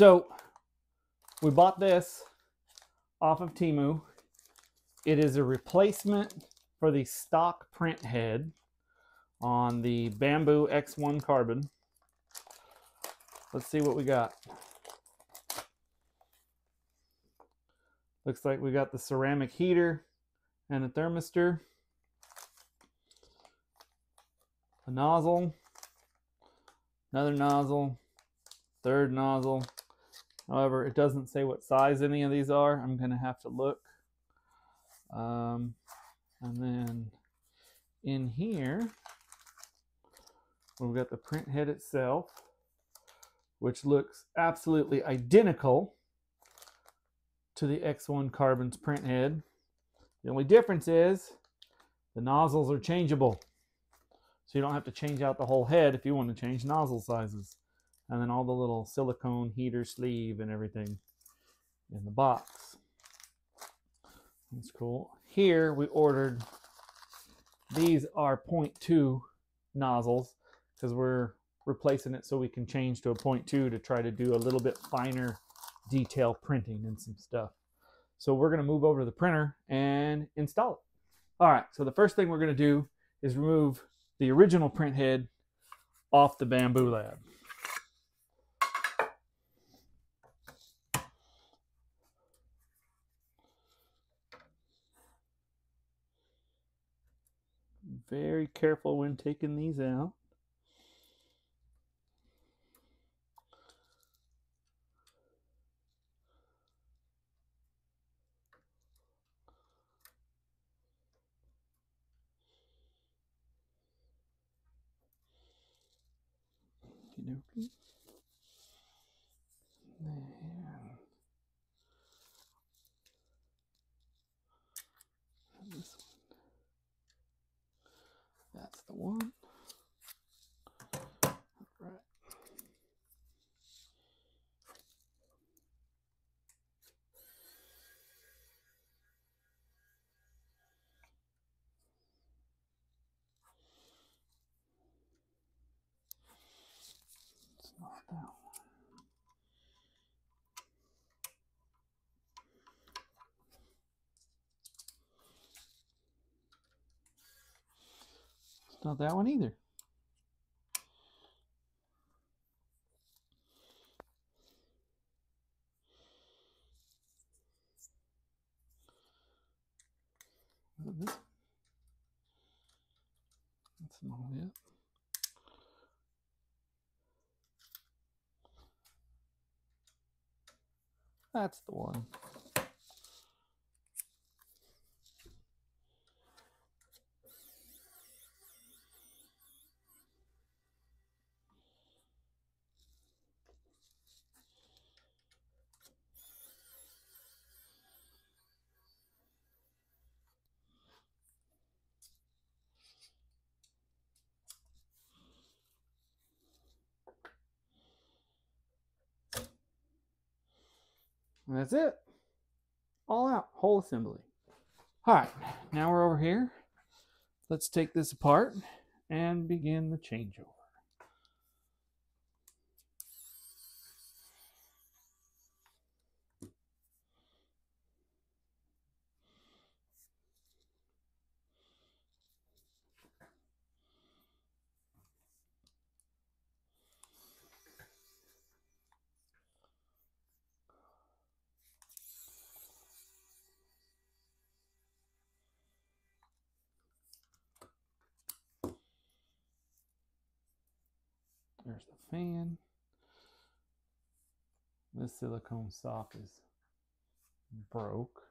So we bought this off of Temu. It is a replacement for the stock print head on the Bambu X1 Carbon. Let's see what we got. Looks like we got the ceramic heater and a thermistor. A nozzle. Another nozzle. Third nozzle. However, it doesn't say what size any of these are. I'm going to have to look. Um, and then in here, we've got the print head itself, which looks absolutely identical to the X1 Carbon's print head. The only difference is the nozzles are changeable. So you don't have to change out the whole head if you want to change nozzle sizes. And then all the little silicone heater sleeve and everything in the box. That's cool. Here we ordered, these are 0.2 nozzles because we're replacing it so we can change to a 0.2 to try to do a little bit finer detail printing and some stuff. So we're going to move over to the printer and install it. All right, so the first thing we're going to do is remove the original print head off the Bambu Lab. Very careful when taking these out. There. And this one. That's the one. Right. It's not that one. It's not that one either. Is it this? That's not it. That's the one. And that's it. All out, whole assembly. All right, now we're over here. Let's take this apart and begin the changeover. There's the fan. This silicone sock is broke.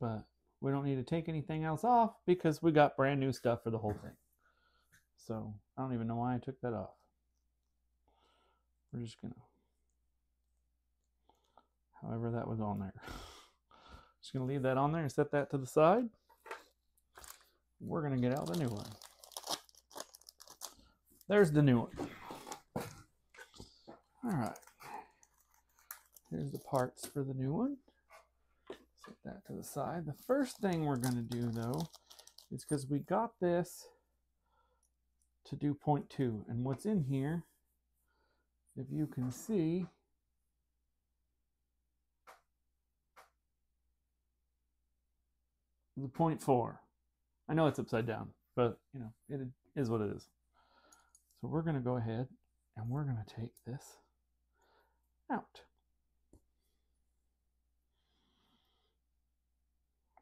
But we don't need to take anything else off because we got brand new stuff for the whole thing. So I don't even know why I took that off. We're just gonna, however that was on there. Just gonna leave that on there and set that to the side we're going to get out the new one. There's the new one. All right. Here's the parts for the new one. Set that to the side. The first thing we're going to do, though, is because we got this to do point two. And what's in here, if you can see, the point four. I know it's upside down, but you know, it is what it is. So we're going to go ahead and we're going to take this out.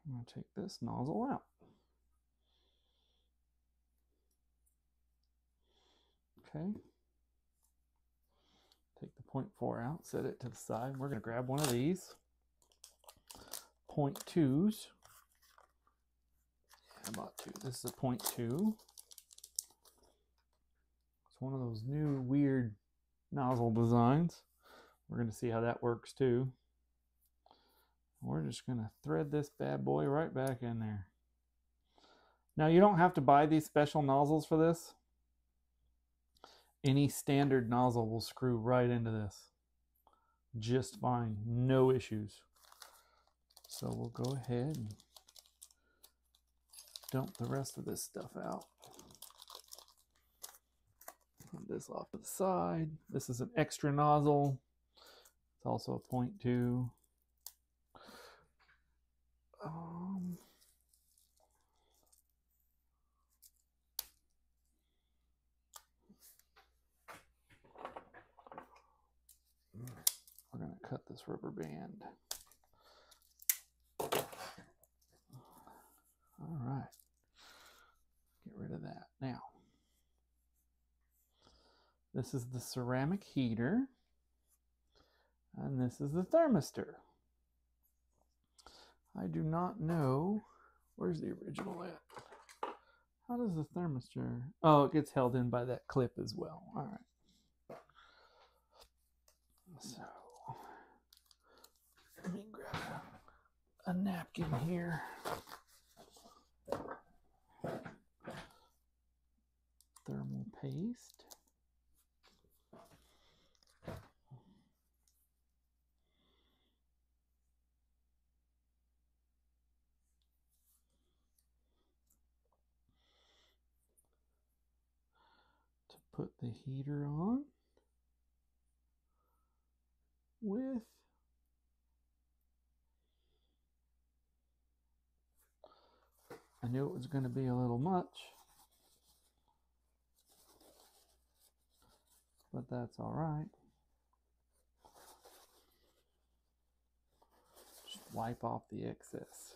I'm going to take this nozzle out. Okay. Take the 0.4 out, set it to the side. We're going to grab one of these 0.2s. I bought two. This is a point two. It's one of those new weird nozzle designs. We're going to see how that works too. We're just going to thread this bad boy right back in there. Now you don't have to buy these special nozzles for this. Any standard nozzle will screw right into this just fine, no issues. So we'll go ahead dump the rest of this stuff out. Put this off to the side. This is an extra nozzle. It's also a point two. Um, we're going to cut this rubber band. All right. Get rid of that. Now, this is the ceramic heater, and this is the thermistor. I do not know. Where's the original at? How does the thermistor? Oh, it gets held in by that clip as well. All right. So, let me grab a napkin here. Thermal paste. To put the heater on with I knew it was going to be a little much, but that's all right. Just wipe off the excess.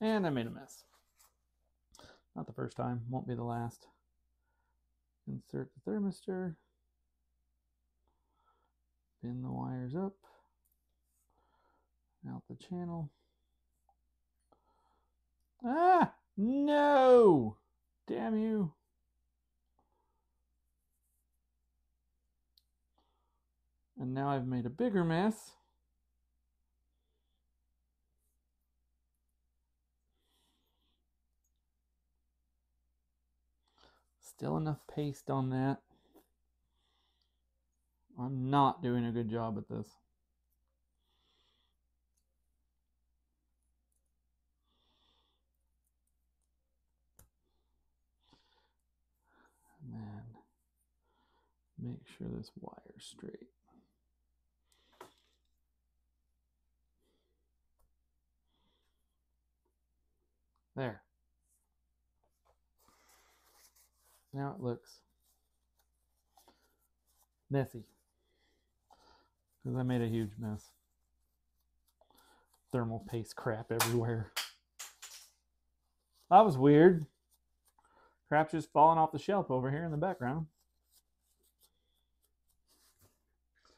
And I made a mess. Not the first time, won't be the last. Insert the thermistor. Pin the wires up out the channel. Ah, no! Damn you. And now I've made a bigger mess. Still enough paste on that. I'm not doing a good job at this. make sure this wire's straight. There. Now it looks messy because I made a huge mess. Thermal paste crap everywhere. That was weird. Crap's just falling off the shelf over here in the background.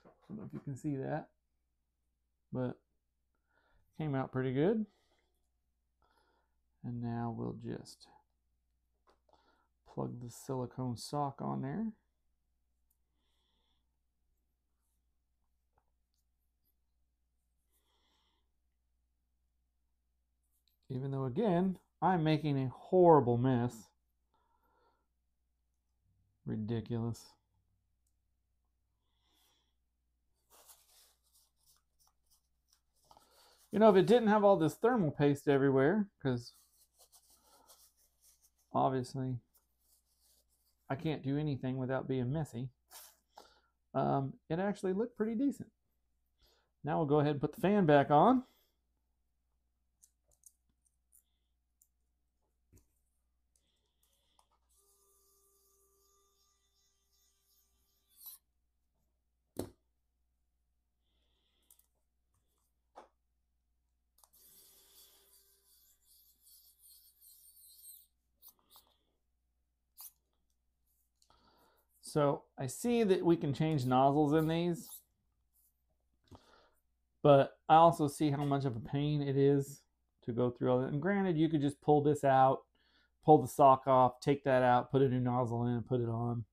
I don't know if you can see that, but came out pretty good. And now we'll just plug the silicone sock on there. Even though, again, I'm making a horrible mess. Ridiculous. You know, if it didn't have all this thermal paste everywhere, because obviously I can't do anything without being messy, um, it actually looked pretty decent. Now we'll go ahead and put the fan back on. So I see that we can change nozzles in these, but I also see how much of a pain it is to go through all that. And granted, you could just pull this out, pull the sock off, take that out, put a new nozzle in, put it on.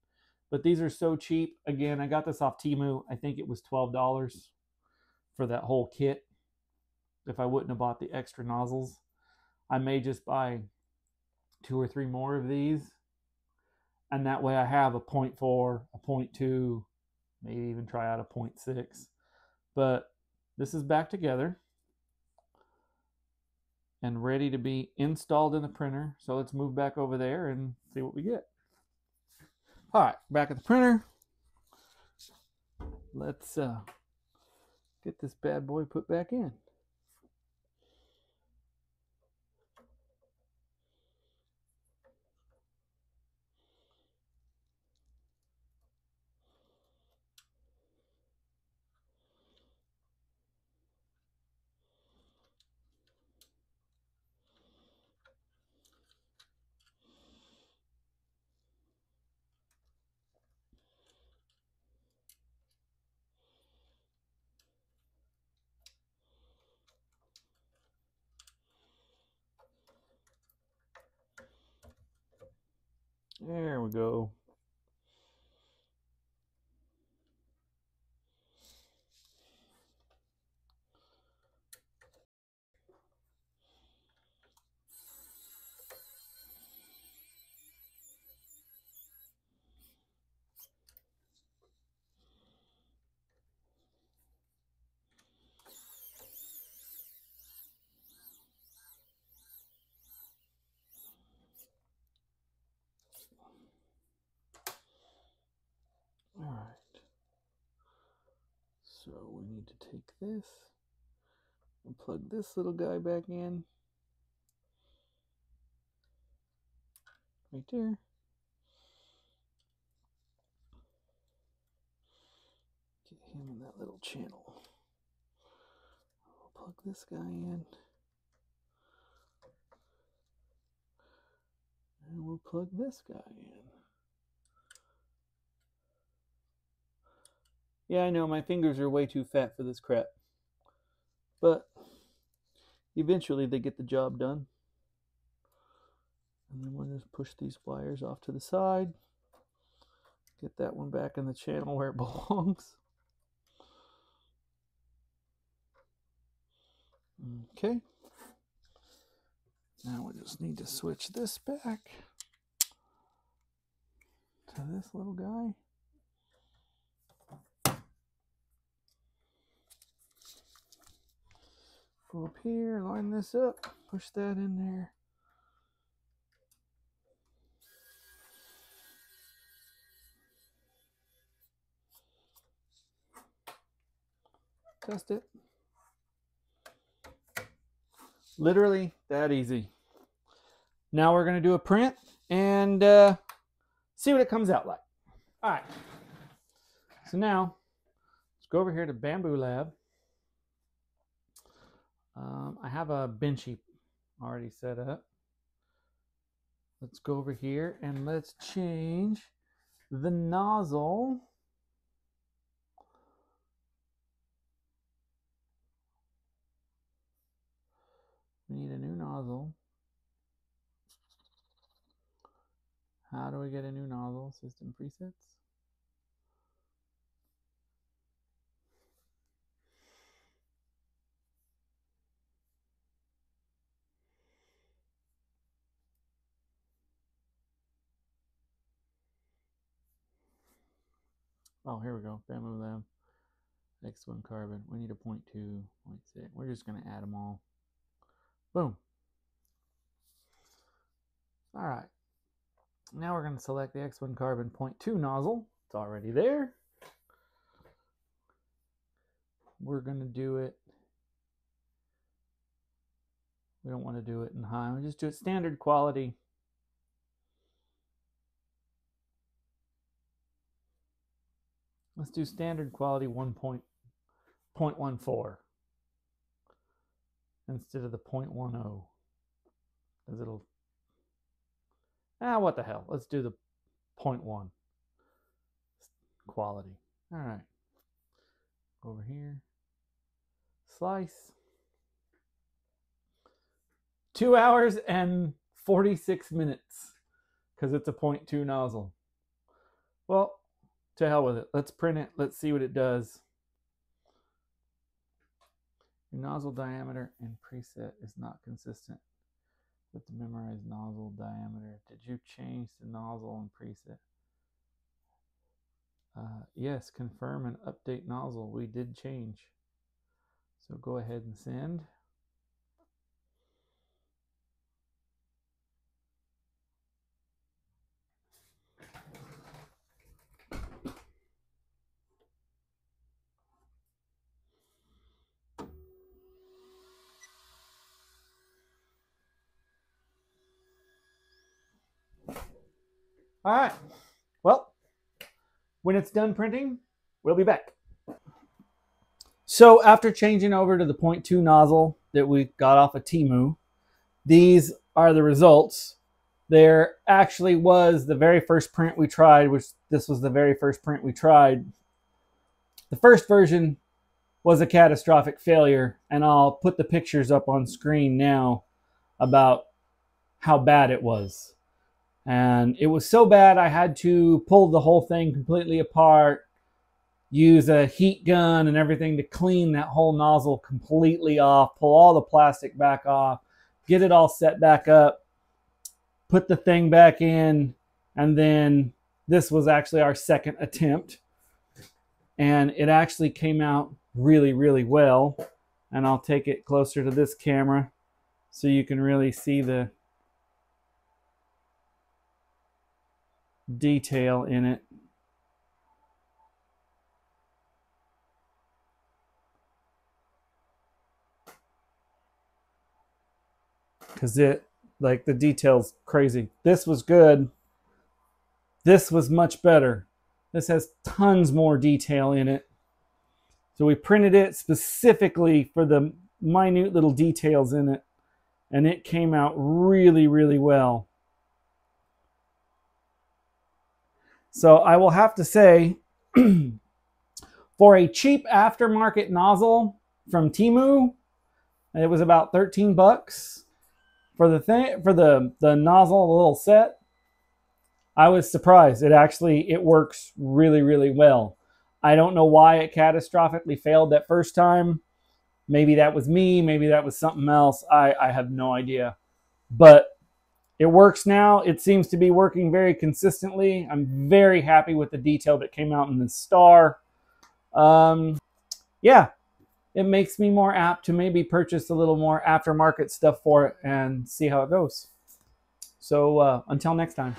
But these are so cheap. Again, I got this off Temu. I think it was $12 for that whole kit. If I wouldn't have bought the extra nozzles, I may just buy two or three more of these and that way I have a 0.4, a 0.2, maybe even try out a 0.6. But this is back together and ready to be installed in the printer. So let's move back over there and see what we get. All right, back at the printer. Let's uh, get this bad boy put back in. There we go. All right. So we need to take this and plug this little guy back in. Right there. Get him in that little channel. I'll plug this guy in. And we'll plug this guy in. Yeah, I know my fingers are way too fat for this crap. But eventually they get the job done. And then we'll just push these wires off to the side. Get that one back in the channel where it belongs. Okay. Now we just need to switch this back to this little guy. Go up here, line this up, push that in there. Test it. Literally that easy. Now we're going to do a print and uh, see what it comes out like. All right. So now let's go over here to Bambu Lab. Um, I have a Benchy already set up. Let's go over here and let's change the nozzle. We need a new nozzle. How do we get a new nozzle? System presets. Oh, here we go. Bambu Lab. X1 carbon. We need a 0.2, 0.6. We're just going to add them all. Boom. All right. Now we're going to select the X1 carbon 0.2 nozzle. It's already there. We're going to do it. We don't want to do it in high. We just do it standard quality. Let's do standard quality 1.14 instead of the 0.10 because it'll ah what the hell. Let's do the 0.1 quality. All right. Over here. Slice. Two hours and 46 minutes because it's a 0.2 nozzle. Well to hell with it. Let's print it. Let's see what it does. Your nozzle diameter and preset is not consistent with the memorized nozzle diameter. Did you change the nozzle and preset? Uh, yes, confirm and update nozzle. We did change. So go ahead and send. All right. Well, when it's done printing, we'll be back. So after changing over to the 0.2 nozzle that we got off of Temu, these are the results. There actually was the very first print we tried, which this was the very first print we tried. The first version was a catastrophic failure, and I'll put the pictures up on screen now about how bad it was. And it was so bad I had to pull the whole thing completely apart, use a heat gun and everything to clean that whole nozzle completely off, pull all the plastic back off, get it all set back up, put the thing back in, and then this was actually our second attempt. And it actually came out really, really well. And I'll take it closer to this camera so you can really see the detail in it. Because it, like, the detail's crazy. This was good. This was much better. This has tons more detail in it. So we printed it specifically for the minute little details in it. And it came out really, really well. So I will have to say, for a cheap aftermarket nozzle from Temu, it was about 13 bucks for the thing for the the nozzle little set. I was surprised. It actually it works really really well. I don't know why it catastrophically failed that first time. Maybe that was me. Maybe that was something else. I, I have no idea. But it works now. It seems to be working very consistently. I'm very happy with the detail that came out in the star. Um, yeah, it makes me more apt to maybe purchase a little more aftermarket stuff for it and see how it goes. So uh, until next time.